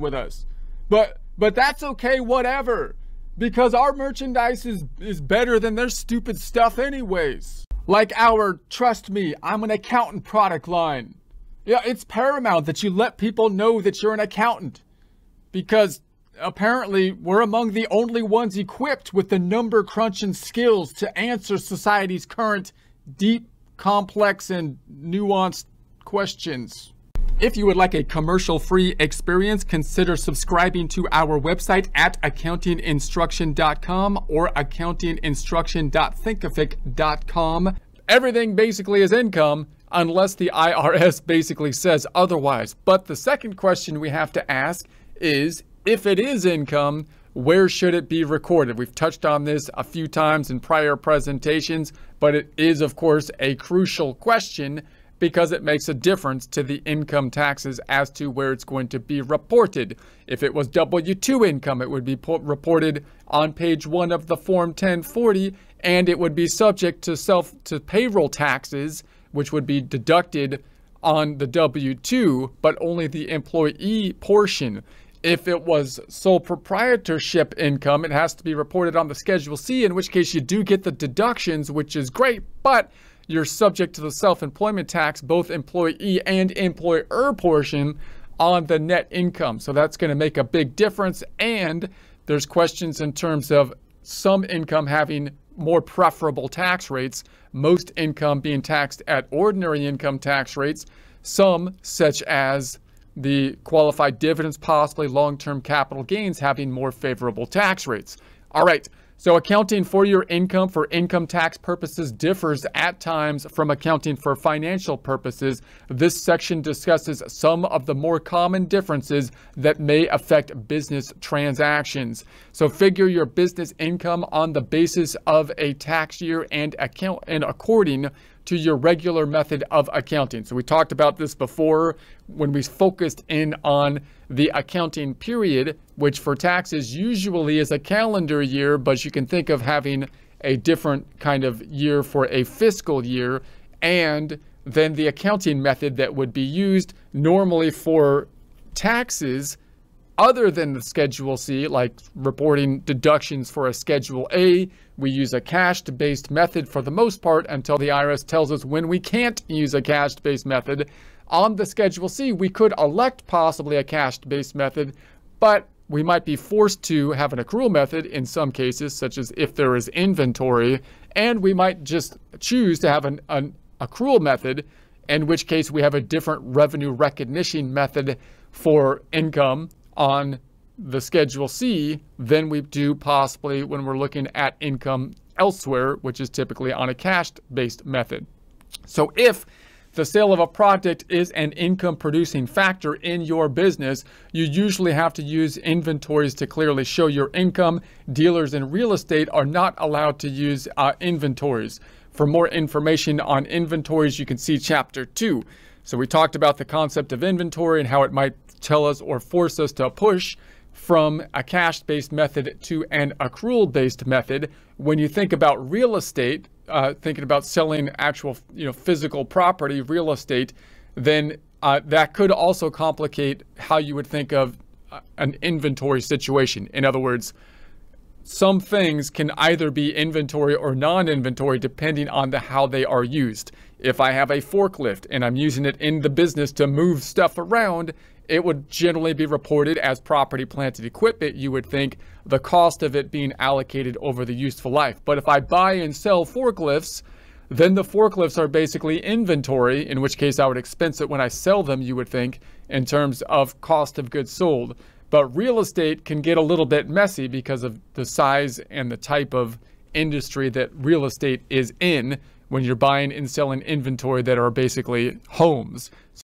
with us. But but that's okay, whatever. Because our merchandise is, is better than their stupid stuff anyways. Like our trust me, I'm an accountant product line. Yeah, it's paramount that you let people know that you're an accountant. Because apparently we're among the only ones equipped with the number crunching skills to answer society's current deep, complex, and nuanced questions. If you would like a commercial-free experience, consider subscribing to our website at accountinginstruction.com or accountinginstruction.thinkific.com. Everything basically is income unless the IRS basically says otherwise. But the second question we have to ask is, if it is income, where should it be recorded? We've touched on this a few times in prior presentations, but it is, of course, a crucial question because it makes a difference to the income taxes as to where it's going to be reported. If it was W-2 income, it would be reported on page one of the Form 1040, and it would be subject to self to payroll taxes, which would be deducted on the W-2, but only the employee portion. If it was sole proprietorship income, it has to be reported on the Schedule C, in which case you do get the deductions, which is great, but you're subject to the self-employment tax, both employee and employer portion on the net income. So that's going to make a big difference. And there's questions in terms of some income having more preferable tax rates, most income being taxed at ordinary income tax rates, some such as the qualified dividends, possibly long-term capital gains having more favorable tax rates. All right, so accounting for your income for income tax purposes differs at times from accounting for financial purposes. This section discusses some of the more common differences that may affect business transactions. So figure your business income on the basis of a tax year and account and according to your regular method of accounting. So we talked about this before when we focused in on the accounting period, which for taxes usually is a calendar year, but you can think of having a different kind of year for a fiscal year, and then the accounting method that would be used normally for taxes other than the Schedule C, like reporting deductions for a Schedule A. We use a cash-based method for the most part until the IRS tells us when we can't use a cash-based method. On the Schedule C, we could elect possibly a cash-based method, but we might be forced to have an accrual method in some cases, such as if there is inventory, and we might just choose to have an, an accrual method, in which case we have a different revenue recognition method for income on the Schedule C than we do possibly when we're looking at income elsewhere, which is typically on a cash-based method. So if the sale of a product is an income producing factor in your business, you usually have to use inventories to clearly show your income. Dealers in real estate are not allowed to use uh, inventories. For more information on inventories, you can see chapter two. So we talked about the concept of inventory and how it might tell us or force us to push from a cash-based method to an accrual-based method. When you think about real estate, uh, thinking about selling actual, you know, physical property, real estate, then uh, that could also complicate how you would think of uh, an inventory situation. In other words, some things can either be inventory or non-inventory depending on the how they are used. If I have a forklift and I'm using it in the business to move stuff around, it would generally be reported as property, plant, and equipment. You would think the cost of it being allocated over the useful life. But if I buy and sell forklifts, then the forklifts are basically inventory, in which case I would expense it when I sell them, you would think, in terms of cost of goods sold. But real estate can get a little bit messy because of the size and the type of industry that real estate is in when you're buying and selling inventory that are basically homes.